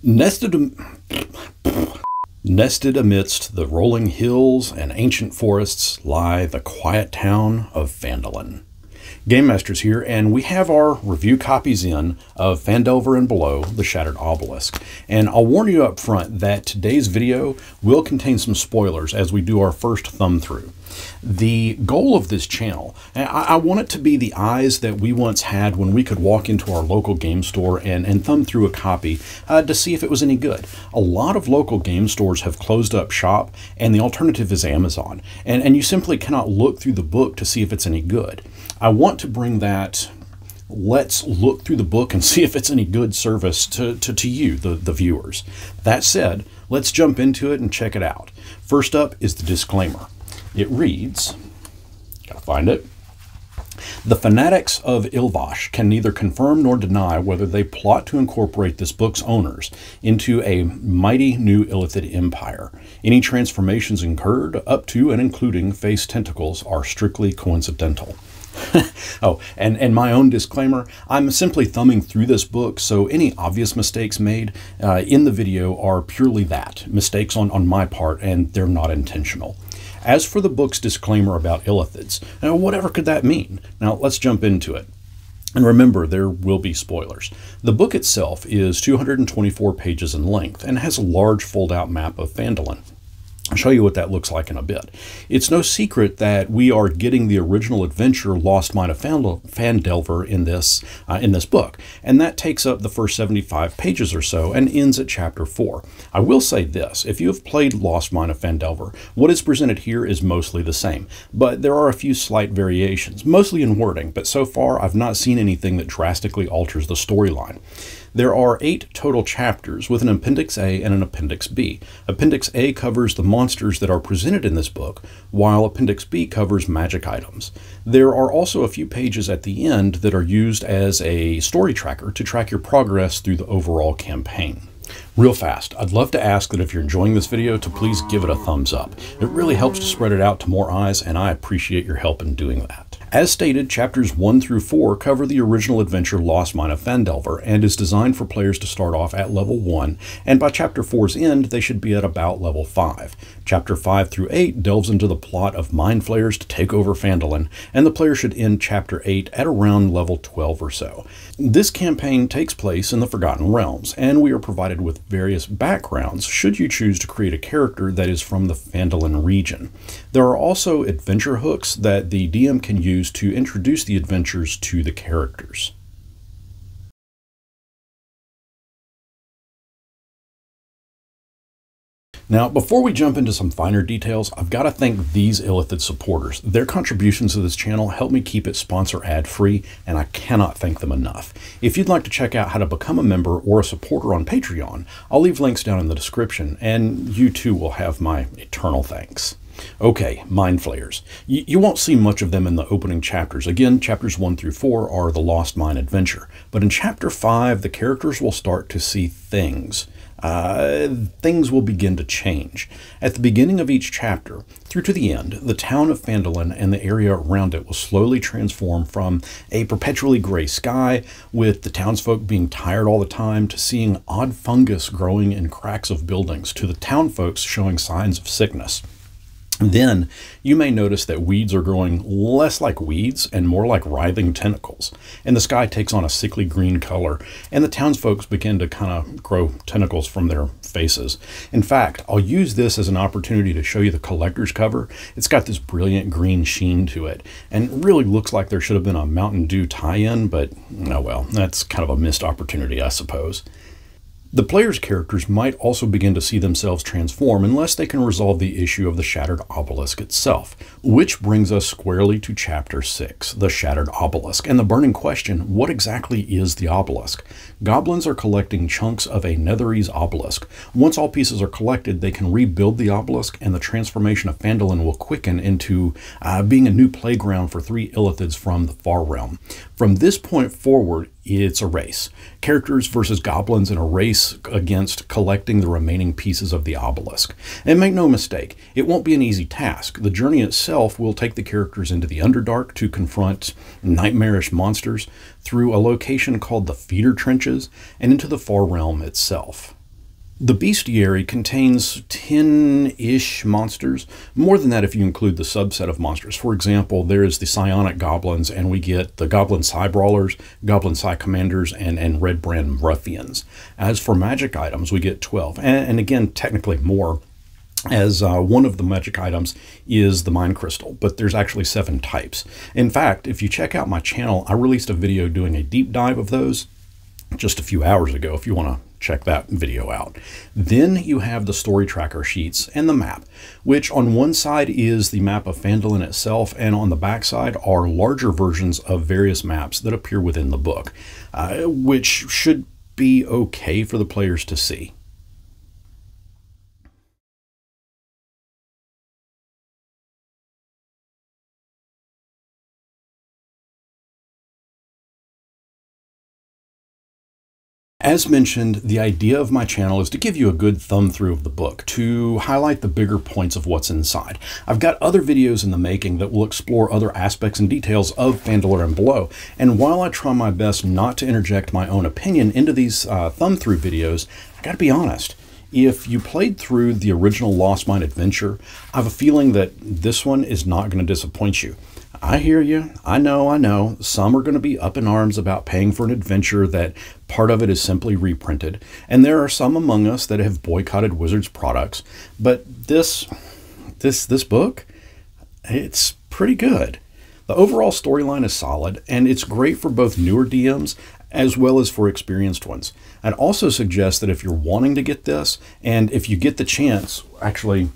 Nested, nested amidst the rolling hills and ancient forests lie the quiet town of Phandalin. Game Masters here, and we have our review copies in of Phandelver and Below, The Shattered Obelisk. And I'll warn you up front that today's video will contain some spoilers as we do our first thumb through. The goal of this channel, I, want it to be the eyes that we once had when we could walk into our local game store and, and thumb through a copy uh, to see if it was any good. A lot of local game stores have closed up shop, and the alternative is Amazon. And, and you simply cannot look through the book to see if it's any good. I want to bring that let's look through the book and see if it's any good service to, to, to you, the, the viewers. That said, let's jump into it and check it out. First up is the disclaimer. It reads, gotta find it. The fanatics of Ilvaash can neither confirm nor deny whether they plot to incorporate this book's owners into a mighty new Illithid empire. Any transformations incurred, up to and including face tentacles, are strictly coincidental. oh, and, and my own disclaimer, I'm simply thumbing through this book, so any obvious mistakes made uh, in the video are purely that, mistakes on, on my part, and they're not intentional. As for the book's disclaimer about illithids, now whatever could that mean? Now let's jump into it. And remember, there will be spoilers. The book itself is 224 pages in length and has a large fold-out map of Phandalin. I'll show you what that looks like in a bit. It's no secret that we are getting the original adventure Lost Mine of Phandelver in this uh, in this book, and that takes up the first 75 pages or so and ends at chapter 4. I will say this, if you have played Lost Mine of Phandelver, what is presented here is mostly the same, but there are a few slight variations, mostly in wording, but so far I've not seen anything that drastically alters the storyline. There are eight total chapters with an Appendix A and an Appendix B. Appendix A covers the monsters that are presented in this book, while Appendix B covers magic items. There are also a few pages at the end that are used as a story tracker to track your progress through the overall campaign. Real fast, I'd love to ask that if you're enjoying this video to please give it a thumbs up. It really helps to spread it out to more eyes and I appreciate your help in doing that. As stated, chapters 1 through 4 cover the original adventure Lost Mine of Phandelver and is designed for players to start off at level 1, and by chapter 4's end, they should be at about level 5. Chapter 5 through 8 delves into the plot of mind flayers to take over Phandalin, and the player should end chapter 8 at around level 12 or so. This campaign takes place in the Forgotten Realms, and we are provided with various backgrounds should you choose to create a character that is from the Phandalin region. There are also adventure hooks that the DM can use to introduce the adventures to the characters. Now, before we jump into some finer details, I've got to thank these Illithid supporters. Their contributions to this channel help me keep it sponsor ad-free, and I cannot thank them enough. If you'd like to check out how to become a member or a supporter on Patreon, I'll leave links down in the description, and you too will have my eternal thanks. Okay, Mind Flayers. You, you, won't see much of them in the opening chapters. Again, chapters 1 through 4 are the Lost Mine adventure. But in chapter 5, the characters will start to see things uh, things will begin to change. At the beginning of each chapter, through to the end, the town of Phandalin and the area around it will slowly transform from a perpetually gray sky, with the townsfolk being tired all the time, to seeing odd fungus growing in cracks of buildings, to the townfolks showing signs of sickness. Then you may notice that weeds are growing less like weeds and more like writhing tentacles, and the sky takes on a sickly green color, and the townsfolk begin to kind of grow tentacles from their faces. In fact, I'll use this as an opportunity to show you the collector's cover. It's got this brilliant green sheen to it, and it really looks like there should have been a Mountain Dew tie-in, but oh well, that's kind of a missed opportunity, I suppose. The player's characters might also begin to see themselves transform unless they can resolve the issue of the Shattered Obelisk itself, which brings us squarely to Chapter 6, the Shattered Obelisk, and the burning question, what exactly is the obelisk? Goblins are collecting chunks of a Netherese obelisk. Once all pieces are collected, they can rebuild the obelisk, and the transformation of Phandalin will quicken into uh, being a new playground for three Illithids from the Far Realm. From this point forward, it's a race. Characters versus goblins in a race against collecting the remaining pieces of the obelisk. And make no mistake, it won't be an easy task. The journey itself will take the characters into the Underdark to confront nightmarish monsters through a location called the Feeder Trenches and into the Far Realm itself. The bestiary contains 10 ish monsters, more than that if you include the subset of monsters. For example, there is the psionic goblins, and we get the goblin psi brawlers, goblin psi commanders, and, and Redbrand ruffians. As for magic items, we get 12, and, and again, technically more as uh, one of the magic items is the mind crystal, but there's actually seven types. In fact, if you check out my channel, I released a video doing a deep dive of those just a few hours ago if you want to check that video out. Then you have the story tracker sheets and the map, which on one side is the map of Phandalin itself, and on the back side are larger versions of various maps that appear within the book, uh, which should be okay for the players to see. As mentioned, the idea of my channel is to give you a good thumb through of the book, to highlight the bigger points of what's inside. I've got other videos in the making that will explore other aspects and details of Phandalin and Below, and while I try my best not to interject my own opinion into these uh, thumb through videos, I gotta be honest, if you played through the original Lost Mine adventure, I have a feeling that this one is not going to disappoint you. I hear you. I know, I know. Some are going to be up in arms about paying for an adventure that part of it is simply reprinted. And there are some among us that have boycotted Wizards products. But this this this book, it's pretty good. The overall storyline is solid, and it's great for both newer DMs as well as for experienced ones. I'd also suggest that if you're wanting to get this, and if you get the chance, actually,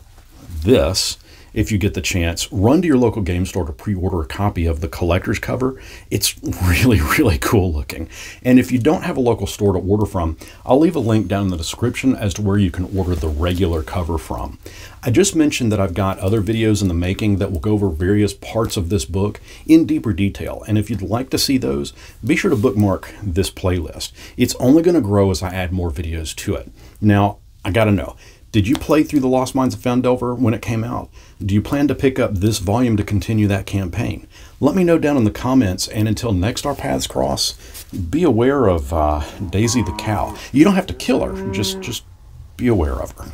this, if you get the chance, run to your local game store to pre order a copy of the collector's cover. It's really, really cool looking. And if you don't have a local store to order from, I'll leave a link down in the description as to where you can order the regular cover from. I just mentioned that I've got other videos in the making that will go over various parts of this book in deeper detail. And if you'd like to see those, be sure to bookmark this playlist. It's only going to grow as I add more videos to it. Now, I got to know, did you play through The Lost Mines of Phandelver when it came out? Do you plan to pick up this volume to continue that campaign? Let me know down in the comments, and until next our paths cross, be aware of uh, Daisy the cow. You don't have to kill her, just, just be aware of her.